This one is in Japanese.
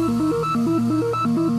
うん。